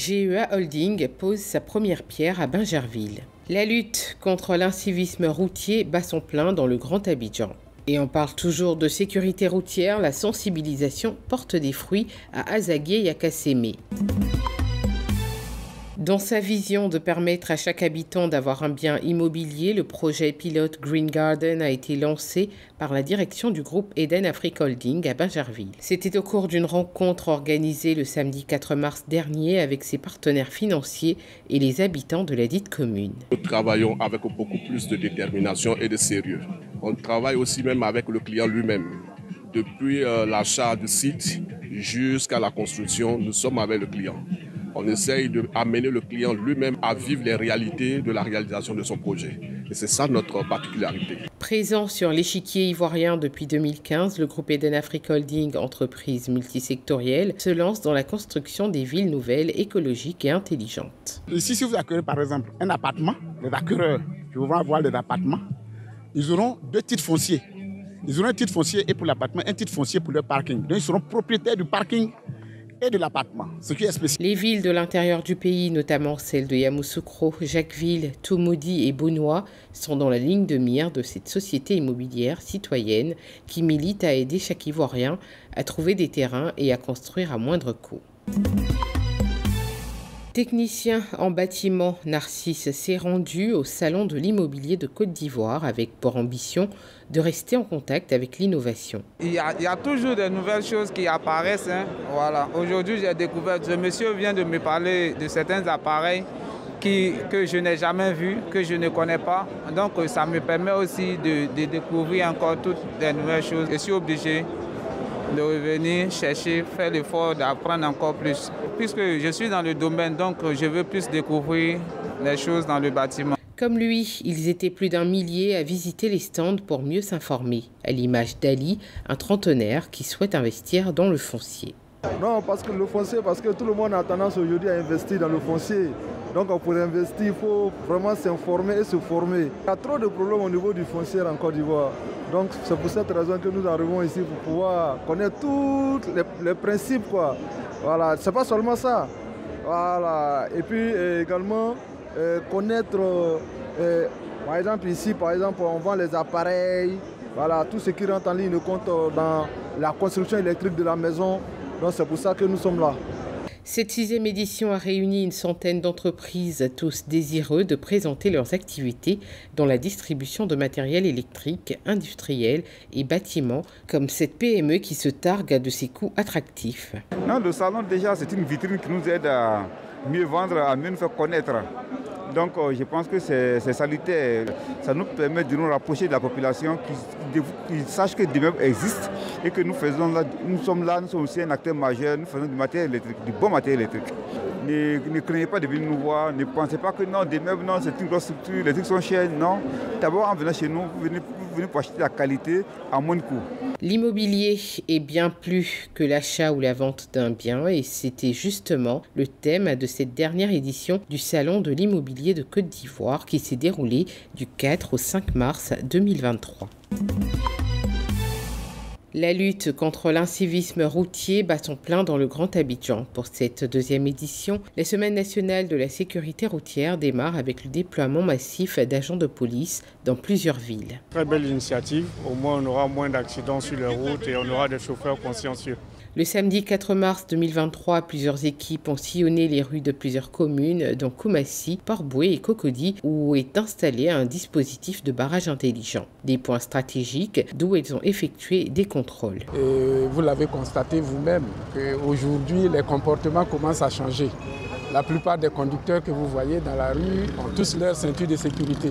GEA Holding pose sa première pierre à Bingerville. La lutte contre l'incivisme routier bat son plein dans le Grand Abidjan. Et on parle toujours de sécurité routière, la sensibilisation porte des fruits à Azagué et à Kassémé. Dans sa vision de permettre à chaque habitant d'avoir un bien immobilier, le projet pilote Green Garden a été lancé par la direction du groupe Eden Africa Holding à Bingerville. C'était au cours d'une rencontre organisée le samedi 4 mars dernier avec ses partenaires financiers et les habitants de la dite commune. Nous travaillons avec beaucoup plus de détermination et de sérieux. On travaille aussi même avec le client lui-même. Depuis euh, l'achat du site jusqu'à la construction, nous sommes avec le client on essaye d'amener le client lui-même à vivre les réalités de la réalisation de son projet. Et c'est ça notre particularité. Présent sur l'échiquier ivoirien depuis 2015, le groupe Eden Africa Holding, entreprise multisectorielle, se lance dans la construction des villes nouvelles, écologiques et intelligentes. Ici, si vous accueillez par exemple un appartement, les acquéreurs qui vont avoir des appartements, ils auront deux titres fonciers. Ils auront un titre foncier et pour l'appartement, un titre foncier pour le parking. Donc ils seront propriétaires du parking Les villes de l'intérieur du pays, notamment celles de Yamoussoukro, Jacquesville, Toumoudi et Bounois, sont dans la ligne de mire de cette société immobilière citoyenne qui milite à aider chaque Ivoirien à trouver des terrains et à construire à moindre coût. Technicien en bâtiment, Narcisse s'est rendu au Salon de l'immobilier de Côte d'Ivoire avec pour ambition de rester en contact avec l'innovation. Il, y a toujours de nouvelles choses qui apparaissent. Hein. Aujourd'hui, j'ai découvert, ce monsieur vient de me parler de certains appareils que je n'ai jamais vus, que je ne connais pas. Donc ça me permet aussi de, de découvrir encore toutes les nouvelles choses. Je suis obligé de revenir chercher, faire l'effort d'apprendre encore plus. Puisque je suis dans le domaine, donc je veux plus découvrir les choses dans le bâtiment. Comme lui, ils étaient plus d'un millier à visiter les stands pour mieux s'informer, à l'image d'Ali, un trentenaire qui souhaite investir dans le foncier. Non, parce que le foncier, parce que tout le monde a tendance aujourd'hui à investir dans le foncier. Donc pour investir, il faut vraiment s'informer et se former. Il y a trop de problèmes au niveau du foncier en Côte d'Ivoire. Donc c'est pour cette raison que nous arrivons ici pour pouvoir connaître tous les, principes. Quoi. Voilà, c'est pas seulement ça. Voilà. Et puis également euh, connaître, euh, par exemple ici, par exemple, on vend les appareils, voilà, tout ce qui rentre en ligne compte dans la construction électrique de la maison. Donc c'est pour ça que nous sommes là. Cette sixième édition a réuni une centaine d'entreprises, tous désireux de présenter leurs activités dans la distribution de matériel électrique, industriel et bâtiment, comme cette PME qui se targue de ses coûts attractifs. Non, le salon déjà c'est une vitrine qui nous aide à mieux vendre, à mieux nous faire connaître. Donc euh, je pense que c'est salutaire. Ça nous permet de nous rapprocher de la population, qui, sache que des meubles existent et que nous faisons là, nous sommes là, nous sommes aussi un acteur majeur, nous faisons du matériel électrique, du bon matériel électrique. Ne, ne craignez pas de venir nous voir, ne pensez pas que non, des meubles, non, c'est une grosse structure, les trucs sont chers, non. D'abord en venant chez nous, vous venez, vous venez pour acheter la qualité à moins de coût. L'immobilier est bien plus que l'achat ou la vente d'un bien et c'était justement le thème de cette dernière édition du Salon de l'immobilier de Côte d'Ivoire qui s'est déroulé du 4 au 5 mars 2023. La lutte contre l'incivisme routier bat son plein dans le Grand Abidjan. Pour cette deuxième édition, les semaines nationales de la sécurité routière démarrent avec le déploiement massif d'agents de police dans plusieurs villes. Très belle initiative. Au moins, on aura moins d'accidents sur les routes et on aura des chauffeurs consciencieux. Le samedi 4 mars 2023, plusieurs équipes ont sillonné les rues de plusieurs communes, dont Koumassi, Port-Boué et Cocody, où est installé un dispositif de barrage intelligent. Des points stratégiques d'où ils ont effectué des contrôles. vous l'avez constaté vous-même qu'aujourd'hui, les comportements commencent à changer. La plupart des conducteurs que vous voyez dans la rue ont tous leur ceinture de sécurité.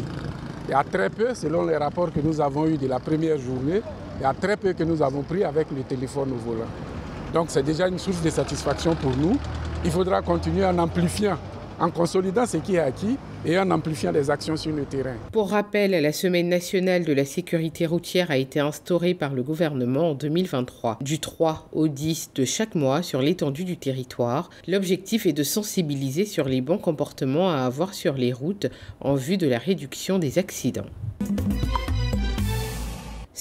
Il y a très peu, selon les rapports que nous avons eus de la première journée, il y a très peu que nous avons pris avec le téléphone au volant. Donc c'est déjà une source de satisfaction pour nous. Il faudra continuer en amplifiant, en consolidant ce qui est acquis et en amplifiant les actions sur le terrain. Pour rappel, la Semaine nationale de la sécurité routière a été instaurée par le gouvernement en 2023. Du 3 au 10 de chaque mois sur l'étendue du territoire, l'objectif est de sensibiliser sur les bons comportements à avoir sur les routes en vue de la réduction des accidents.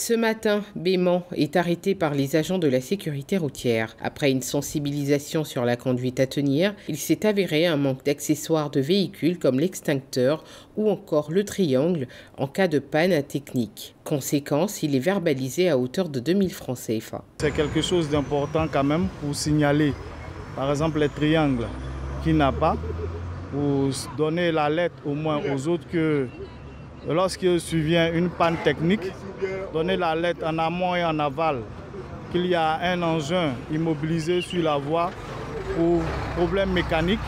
Ce matin, Béman est arrêté par les agents de la sécurité routière. Après une sensibilisation sur la conduite à tenir, il s'est avéré un manque d'accessoires de véhicules comme l'extincteur ou encore le triangle en cas de panne technique. Conséquence, il est verbalisé à hauteur de 2000 francs CFA. C'est quelque chose d'important quand même pour signaler, par exemple, les triangles qui n'a pas, pour donner la lettre au moins aux autres que lorsqu'il survient une panne technique, donner la lettre en amont et en aval qu'il y a un engin immobilisé sur la voie pour problème mécanique.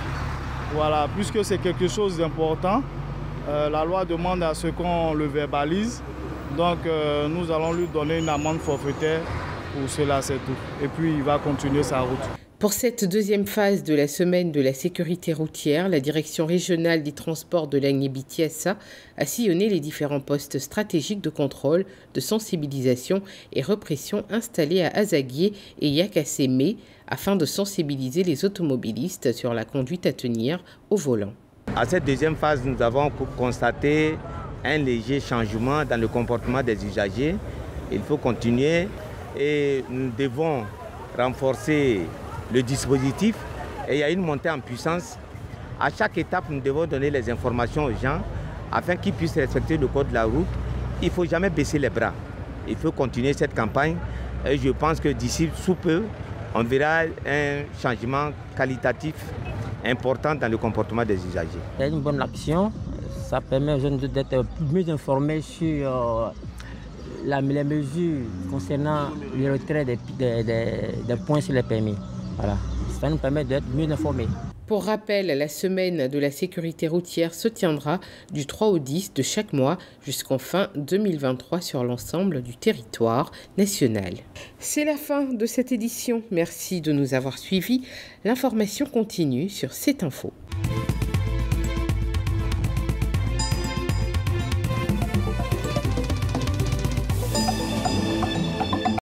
Voilà, puisque c'est quelque chose d'important, euh, la loi demande à ce qu'on le verbalise. Donc euh, nous allons lui donner une amende forfaitaire pour cela, c'est tout. Et puis il va continuer sa route. Pour cette deuxième phase de la semaine de la sécurité routière, la direction régionale des transports de l'Agnébitiassa a sillonné les différents postes stratégiques de contrôle, de sensibilisation et répression installés à Azaguier et Yakasseme afin de sensibiliser les automobilistes sur la conduite à tenir au volant. À cette deuxième phase, nous avons constaté un léger changement dans le comportement des usagers. Il faut continuer et nous devons renforcer le dispositif et il y a une montée en puissance. À chaque étape, nous devons donner les informations aux gens afin qu'ils puissent respecter le code de la route. Il ne faut jamais baisser les bras. Il faut continuer cette campagne et je pense que d'ici sous peu, on verra un changement qualitatif important dans le comportement des usagers. C'est une bonne action. Ça permet aux jeunes d'être mieux informés sur euh, les mesures concernant le retrait des points sur les permis. Voilà. Ça nous permet d'être mieux informés. Pour rappel, la semaine de la sécurité routière se tiendra du 3 au 10 de chaque mois jusqu'en fin 2023 sur l'ensemble du territoire national. C'est la fin de cette édition. Merci de nous avoir suivis. L'information continue sur cette info.